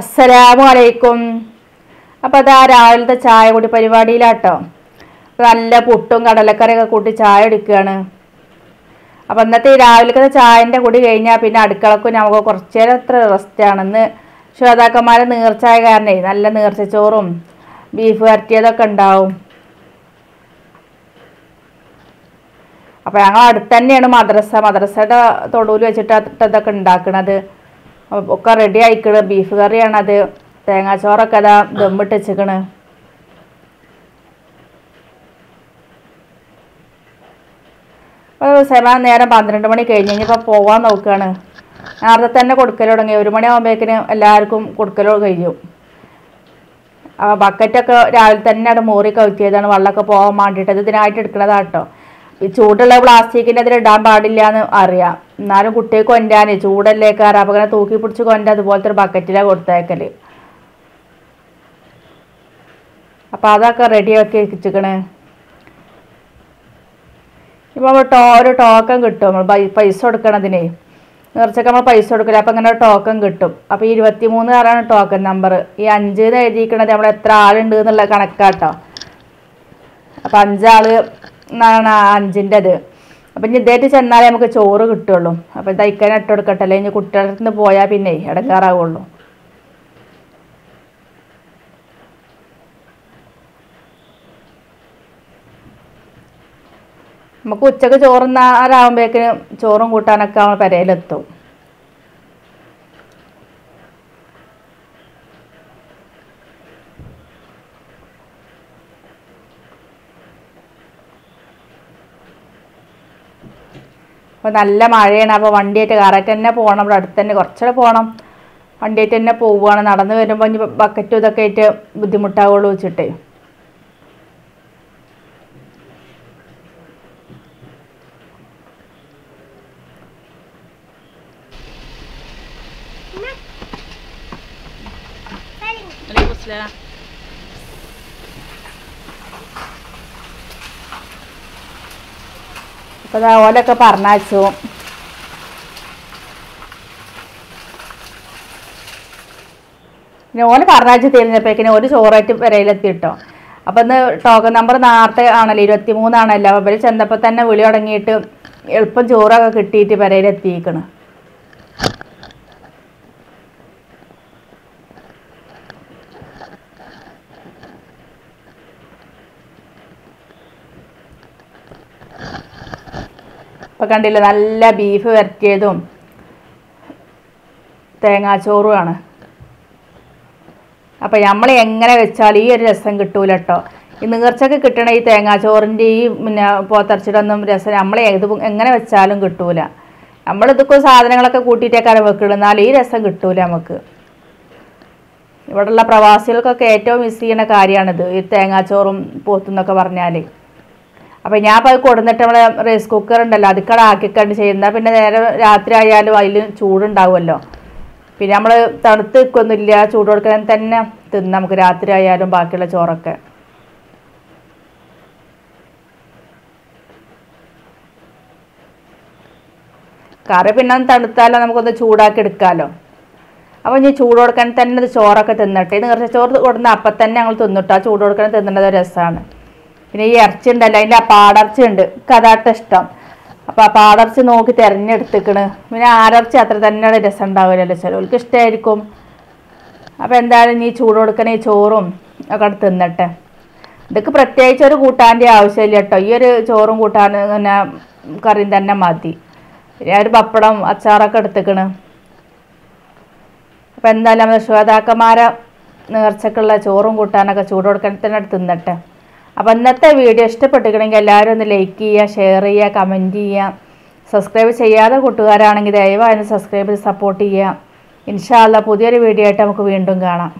അസ്സലാമു അലൈക്കും അപ്പോൾ അതാ രാവിലത്തെ ചായ കൂടി പരിപാടിയിലാട്ടോ. നല്ല പുട്ടും കടലക്കറിയൊക്കെ കൂട്ടി ചായ എടുക്കുകയാണ് അപ്പം ഇന്നത്തെ ഈ രാവിലത്തെ ചായന്റെ കൂടി കഴിഞ്ഞാൽ പിന്നെ അടുക്കളക്കും നമുക്ക് കുറച്ച് നേരം അത്ര റെസ്റ്റാണെന്ന് ശ്രോതാക്കന്മാരെ നീർച്ചായ കാരണേ നല്ല നീർച്ചച്ചോറും ബീഫ് വരട്ടിയതൊക്കെ ഉണ്ടാവും. അപ്പോൾ ഞങ്ങൾ അടുത്ത് തന്നെയാണ് മദ്രസ. മദ്രസയുടെ തൊടുവിൽ വെച്ചിട്ട് ഇതൊക്കെ ഉണ്ടാക്കണത്. അപ്പൊ ഒക്കെ റെഡി ആയിക്കണ്. ബീഫ് കറിയാണത് തേങ്ങാച്ചോറൊക്കെ അതാ ദമ്മിട്ട് വെച്ചിക്കണ്. സെമ നേരം പന്ത്രണ്ട് മണി കഴിഞ്ഞ് കഴിഞ്ഞപ്പോൾ പോവാൻ നോക്കുകയാണ് നേരത്തെ തന്നെ കൊടുക്കൽ തുടങ്ങി. ഒരു മണിയാകുമ്പോഴേക്കിന് എല്ലാവർക്കും കൊടുക്കൽ കഴിഞ്ഞു. ആ ബക്കറ്റൊക്കെ രാവിലെ തന്നെ അവിടെ മോറി കവിറ്റിയതാണ് വെള്ളമൊക്കെ പോകാൻ വേണ്ടിയിട്ട്. അത് ഇതിനായിട്ട് എടുക്കണതാട്ടോ ഈ ചൂടുള്ള പ്ലാസ്റ്റിക്കിന്റെ അതിൽ ഇടാൻ പാടില്ല എന്ന് അറിയാം. എന്നാലും കുട്ടിയെ കൊണ്ടാന് ചൂടല്ലേ കാരണം അപ്പം തൂക്കി പിടിച്ച് കൊണ്ട അതുപോലത്തെ ഒരു ബക്കറ്റിലാണ് കൊടുത്തേക്കൽ. അപ്പം അതൊക്കെ റെഡിയാക്കി വെച്ചിക്കണ് ഇപ്പോൾ നമ്മൾ ടോ ഒരു ടോക്കൺ കിട്ടും. നമ്മൾ പൈസ കൊടുക്കണതിന്. നേർച്ചക്ക് നമ്മൾ പൈസ കൊടുക്കില്ല അപ്പം അങ്ങനെ ഒരു ടോക്കൺ കിട്ടും. അപ്പോൾ ഇരുപത്തി മൂന്ന് ആറാണ് ടോക്കൺ നമ്പർ ഈ അഞ്ച് എന്ന് എഴുതിയിരിക്കണത് നമ്മൾ എത്ര ആളുണ്ട് എന്നുള്ള കണക്കാട്ടോ. അപ്പം അഞ്ചാൾ എന്നാണ് ആ അഞ്ചിന്റെത് അപ്പം ഇനി ഇദ്ദേഹത്തിൽ ചെന്നാലേ നമുക്ക് ചോറ് കിട്ടുള്ളൂ. അപ്പം തയ്ക്കാൻ ഇട്ട് കൊടുക്കട്ടെ. അല്ലെങ്കിൽ കുട്ടികളുടെ അടുത്ത് പോയാൽ പിന്നെ ഇടങ്ങാറാവുള്ളൂ. നമുക്ക് ഉച്ചയ്ക്ക് ചോറുന്നാറാകുമ്പോഴേക്കിന് ചോറും കൂട്ടാനൊക്കെ നമ്മൾ പെരയിലെത്തും അപ്പോൾ നല്ല മഴയാണ്. അപ്പോൾ വണ്ടിയായിട്ട് കയറായിട്ട് തന്നെ പോകണം ഇവിടെ അടുത്ത് തന്നെ കുറച്ചുകൂടെ പോകണം വണ്ടിയായിട്ട് തന്നെ പോവുകയാണ്. നടന്ന് വരുമ്പോൾ ഇനി ബക്കറ്റും ഇതൊക്കെ ആയിട്ട് ബുദ്ധിമുട്ടാവുള്ളൂ വെച്ചിട്ടേ. അപ്പോൾ ഇതാ ഓലൊക്കെ പറഞ്ഞയച്ചു. ഓൽ പറഞ്ഞയച്ച് തിരിഞ്ഞപ്പോഴേക്കിന് ഒരു ചോറായിട്ട് വരയിലെത്തി കേട്ടോ അപ്പം ഇന്ന് ടോക്കൺ നമ്പർ നേരത്തെ ആണല്ലോ ഇരുപത്തി മൂന്നാണല്ലോ അപ്പോൾ ഇവർ ചെന്നപ്പോൾ തന്നെ വിളി തുടങ്ങിയിട്ട് എളുപ്പം ചോറൊക്കെ കിട്ടിയിട്ട് വരയിലെത്തിയിരിക്കണം ഇപ്പം കണ്ടില്ല നല്ല ബീഫ് വരട്ടിയതും തേങ്ങാച്ചോറുമാണ്. അപ്പം നമ്മൾ എങ്ങനെ വെച്ചാൽ ഈ ഒരു രസം കിട്ടൂല കേട്ടോ ഈ നീർച്ചക്ക് കിട്ടണ ഈ തേങ്ങാച്ചോറിന്റെ ഈ പിന്നെ പോത്തരച്ചിടൊന്നും രസം നമ്മൾ ഏത് എങ്ങനെ വെച്ചാലും കിട്ടൂല. നമ്മൾ ഇതൊക്കെ സാധനങ്ങളൊക്കെ കൂട്ടിയിട്ടേക്കാരം വെക്കുള്ളൂ എന്നാൽ ഈ രസം കിട്ടൂല നമുക്ക്. ഇവിടെയുള്ള പ്രവാസികൾക്കൊക്കെ ഏറ്റവും മിസ് ചെയ്യുന്ന കാര്യമാണിത് ഈ തേങ്ങാച്ചോറും പോത്തുന്നൊക്കെ പറഞ്ഞാൽ അപ്പം ഞാൻ അപ്പോൾ അത് കൊടുന്നിട്ട് നമ്മൾ റൈസ് കുക്കർ ഉണ്ടല്ലോ അതിക്കടെ ആക്കിക്കണ്ട് ചെയ്യുന്ന. പിന്നെ നേരെ രാത്രി ആയാലും അതിൽ ചൂടുണ്ടാവുമല്ലോ. പിന്നെ നമ്മൾ തണുത്ത് നിൽക്കൊന്നുമില്ല ചൂട് കൊടുക്കാൻ തന്നെ തിന്ന നമുക്ക് രാത്രി ആയാലും ബാക്കിയുള്ള ചോറൊക്കെ. കറി പിന്നെ തണുത്താലോ നമുക്കൊന്ന് ചൂടാക്കി എടുക്കാമല്ലോ അപ്പോൾ ഇനി ചൂട് കൊടുക്കാൻ തന്നെ ചോറൊക്കെ തിന്നട്ടെ. ഇത് കുറച്ച് ചോറ് കൊടുന്ന അപ്പം തന്നെ ഞങ്ങൾ തിന്നിട്ട്? ചൂട് കൊടുക്കാൻ തിന്നേണ്ടത് രസമാണ്. പിന്നെ ഈ ഇറച്ചി ഉണ്ടല്ലോ അതിന്റെ ആ പാടർച്ച ഉണ്ട്. കഥാട്ട ഇഷ്ടം. അപ്പം ആ പാടർച്ച നോക്കി തിരഞ്ഞെടുത്തിക്കണ്. പിന്നെ ആരർച്ച അത്ര തന്നെ രസം ഉണ്ടാവില്ലല്ലോ ചിലവർക്ക് ഇഷ്ടമായിരിക്കും അപ്പോൾ എന്തായാലും നീ ചൂട് കൊടുക്കണ ഈ ചോറും ഒക്കെ തിന്നട്ടെ. ഇതൊക്കെ പ്രത്യേകിച്ച് ഒരു കൂട്ടാന്റെ ആവശ്യമില്ല കേട്ടോ. ഈ ഒരു ചോറും കൂട്ടാൻ പിന്നെ കറിയും തന്നെ മതി. പിന്നെ ഒരു പപ്പടം അച്ചാറൊക്കെ എടുത്തിക്കണ്. അപ്പം എന്തായാലും നമ്മുടെ ശ്രോതാക്കന്മാരെ നേർച്ചക്കുള്ള ചോറും കൂട്ടാനൊക്കെ ചൂട് എടുത്ത് തിന്നട്ടെ. അപ്പോൾ ഇന്നത്തെ വീഡിയോ ഇഷ്ടപ്പെട്ടിരിക്കണമെങ്കിൽ എല്ലാവരും ഒന്ന് ലൈക്ക് ചെയ്യുക ഷെയർ ചെയ്യുക കമന്റ് ചെയ്യുക. സബ്സ്ക്രൈബ് ചെയ്യാതെ കൂട്ടുകാരാണെങ്കിൽ ദയവായി സബ്സ്ക്രൈബ് സപ്പോർട്ട് ചെയ്യുക. ഇൻഷാല്ല പുതിയൊരു വീഡിയോ ആയിട്ട് നമുക്ക് വീണ്ടും കാണാം.